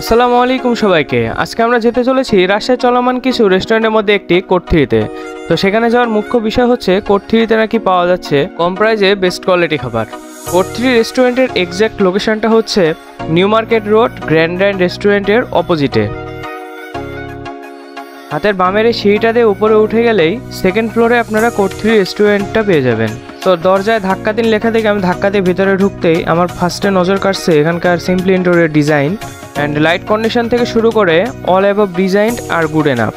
আসসালামু আলাইকুম সবাইকে। আজকে আমরা যেতে চলেছি রাজশাহী চলমান কিছু রেস্টুরেন্টের মধ্যে একটি কোটথিরিতে তো সেখানে যাওয়ার মুখ্য বিষয় হচ্ছে কোটথিরিতে নাকি পাওয়া যাচ্ছে কম প্রাইজে বেস্ট কোয়ালিটি খাবার। কোটথিরি রেস্টুরেন্টের এক্স্যাক্ট লোকেশনটা হচ্ছে নিউ মার্কেট রোড, গ্র্যান্ড রেস্টুরেন্টের অপোজিটে। হাতের বামের এই সিঁড়িটা দিয়ে উপরে উঠে গেলেই সেকেন্ড ফ্লোরে আপনারা কোটথিরি রেস্টুরেন্টটা পেয়ে যাবেন। তো দরজায় ধাক্কা দিন লেখা থেকে আমি ধাক্কা দিয়ে ভিতরে ঢুকতেই আমার ফার্স্টে নজর কাটছে এখানকার simply interior design. And light condition থেকে শুরু করে অল অ্যাবভ ডিজাইন আর গুড এনাফ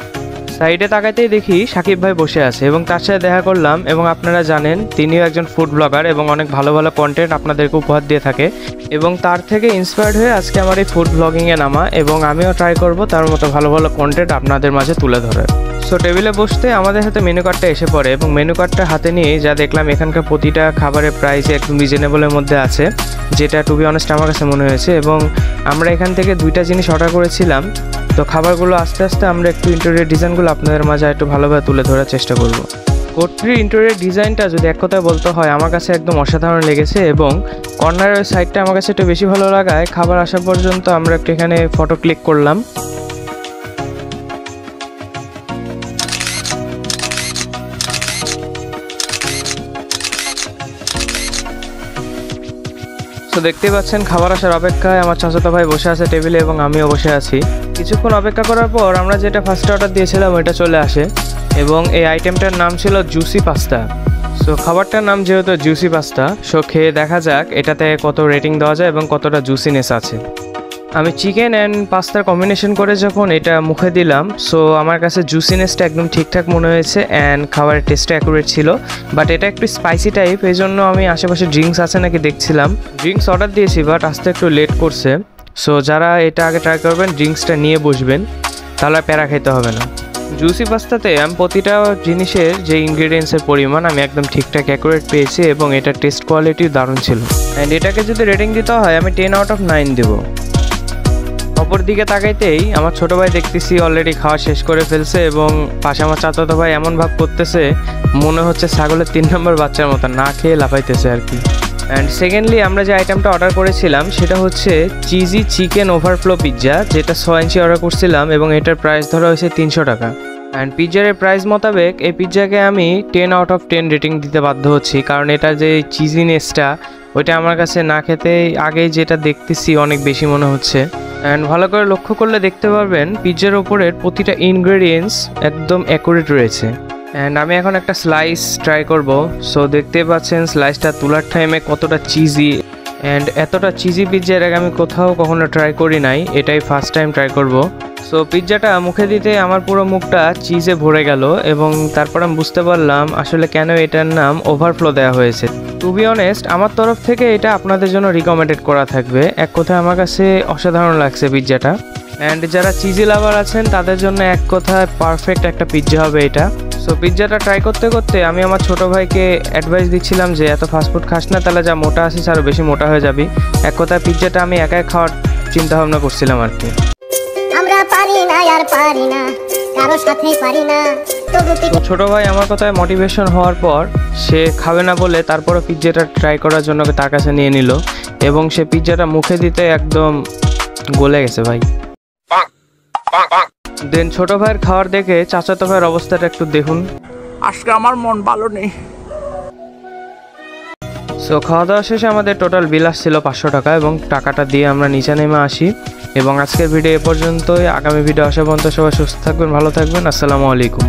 সাইডে তাকাতেই দেখি সাকিব ভাই বসে আছে এবং তার সাথে দেখা করলাম এবং আপনারা জানেন তিনিও একজন ফুড ব্লগার এবং অনেক ভালো ভালো কন্টেন্ট আপনাদেরকে উপহার দিয়ে থাকে এবং তার থেকে ইন্সপায়ার্ড হয়ে আজকে আমার এই ফুড ব্লগিংয়ে নামা এবং আমিও ট্রাই করব তার মতো ভালো ভালো কন্টেন্ট আপনাদের মাঝে তুলে ধরার। সো টেবিলে বসতে আমাদের হাতে মেনু কার্ডটা এসে পড়ে এবং মেনু কার্ডটা হাতে নিয়ে যা দেখলাম, এখানকার প্রতিটা খাবারের প্রাইস একদম রিজনেবলের মধ্যে আছে, যেটা টু বি অনেস্ট আমার কাছে মনে হয়েছে এবং আমরা এখান থেকে দুইটা জিনিস অর্ডার করেছিলাম। তো খাবারগুলো আস্তে আস্তে আমরা একটু ইন্টেরিয়র ডিজাইনগুলো আপনাদের মাঝে একটু ভালোভাবে তুলে ধরার চেষ্টা করব। কোটরির ইন্টেরিয়র ডিজাইনটা যদি এক কথায় বলতে হয়, আমার কাছে একদম অসাধারণ লেগেছে এবং কর্নারের সাইডটা আমার কাছে একটু বেশি ভালো লাগায়। খাবার আসা পর্যন্ত আমরা একটু এখানে ফটো ক্লিক করলাম। তো দেখতেই পাচ্ছেন, খাবার আসার অপেক্ষায় আমার চাচাতো ভাই বসে আছে টেবিলে এবং আমিও বসে আছি। কিছুক্ষণ অপেক্ষা করার পর আমরা যেটা ফার্স্ট অর্ডার দিয়েছিলাম, ওইটা চলে আসে এবং এই আইটেমটার নাম ছিল জুসি পাস্তা সো খাবারটার নাম যেহেতু জুসি পাস্তা সো খেয়ে দেখা যাক এটাতে কত রেটিং দেওয়া যায় এবং কতটা জুসিনেস আছে। আমি চিকেন অ্যান্ড পাস্তার কম্বিনেশন করে যখন এটা মুখে দিলাম সো আমার কাছে জুসিনেসটা একদম ঠিকঠাক মনে হয়েছে অ্যান্ড খাবারের টেস্টটা অ্যাকুরেট ছিল। বাট এটা একটু স্পাইসি টাইপ এই জন্য আমি আশেপাশে ড্রিঙ্কস আছে নাকি দেখছিলাম। ড্রিঙ্কস অর্ডার দিয়েছি বাট আসতে একটু লেট করছে। সো যারা এটা আগে ট্রাই করবেন ড্রিঙ্কসটা নিয়ে বসবেন, তাহলে প্যারা খেতে হবে না। জুসি পাস্তাতে আমি প্রতিটা জিনিসের যে ইনগ্রিডিয়েন্টসের পরিমাণ আমি একদম ঠিকঠাক অ্যাকুরেট পেয়েছি এবং এটার টেস্ট কোয়ালিটি দারুণ ছিল। অ্যান্ড এটাকে যদি রেটিং দিতে হয়, আমি টেন আউট অফ নাইন দেবো। অপর দিকে তাকাইতেই আমার ছোট ভাই দেখতেছি অলরেডি খাওয়া শেষ করে ফেলছে এবং পাশে আমার চাচাতো ভাই এমন ভাব করতেছে, মনে হচ্ছে ছাগলের তিন নম্বর বাচ্চার মতো না খেয়ে লাফাইতেছে আর কি। অ্যান্ড সেকেন্ডলি আমরা যে আইটেমটা অর্ডার করেছিলাম, সেটা হচ্ছে চিজি চিকেন ওভারফ্লো পিৎজা যেটা ছয় ইঞ্চি অর্ডার করছিলাম এবং এটার প্রাইস ধরা হয়েছে তিনশো টাকা। অ্যান্ড পিৎজার প্রাইস মোতাবেক এই পিৎজাকে আমি ten out of ten rating দিতে বাধ্য হচ্ছি, কারণ এটা যে চিজিনেসটা ওইটা আমার কাছে না খেতে আগেই যেটা দেখতেছি অনেক বেশি মনে হচ্ছে। অ্যান্ড ভালো করে লক্ষ্য করলে দেখতে পারবেন পিজ্জার ওপরের প্রতিটা ইনগ্রেডিয়েন্টস একদম অ্যাকুরেট রয়েছে। অ্যান্ড আমি এখন একটা স্লাইস ট্রাই করব। সো দেখতে পাচ্ছেন স্লাইসটা তোলার টাইমে কতটা চিজি অ্যান্ড এতটা চিজি পিৎজা এর আগে আমি কোথাও কখনো ট্রাই করি নাই। এটাই ফার্স্ট টাইম ট্রাই করব। সো পিৎজাটা মুখে দিতে আমার পুরো মুখটা চিজে ভরে গেল এবং তারপর আমি বুঝতে পারলাম আসলে কেন এটার নাম ওভারফ্লো দেওয়া হয়েছে। টু বি অনেস্ট আমার তরফ থেকে এটা আপনাদের জন্য রিকমেন্ডেড করা থাকবে। এক কথায় আমার কাছে অসাধারণ লাগছে পিৎজাটা অ্যান্ড যারা চিজি লাভার আছেন, তাদের জন্য এক কথায় পারফেক্ট একটা পিৎজা হবে এটা। সো পিৎজাটা ট্রাই করতে করতে আমি আমার ছোট ভাইকে অ্যাডভাইস দিচ্ছিলাম যে, এত ফাস্টফুড খাস না, তাহলে যা মোটা আসিস আরও বেশি মোটা হয়ে যাবি। এক কথায় পিৎজাটা আমি একাই খাওয়ার চিন্তা ভাবনা করছিলাম আর কি। পারি না আর পারি না। কারও সাথে পারি না। তো ছোট ভাই আমার কথায় মোটিভেশন হওয়ার পর সে খাবে না বলে তারপরও পিৎজাটা ট্রাই করার জন্য তার কাছে নিয়ে নিল এবং সে পিৎজাটা মুখে দিতে একদম গলে গেছে ভাই। দেন ছোট ভাইয়ের খাবার দেখে চাচাতো ভাইয়ের অবস্থাটা একটু দেখুন। আজকে আমার মন ভালো নেই। সো খাওয়া দাওয়া শেষে আমাদের টোটাল বিল আসছিল পাঁচশো টাকা এবং টাকাটা দিয়ে আমরা নিচে নেমে আসি। এবং আজকের ভিডিও এ পর্যন্তই। আগামী ভিডিও আসা পর্যন্ত সবাই সুস্থ থাকবেন, ভালো থাকবেন। আসসালামু আলাইকুম।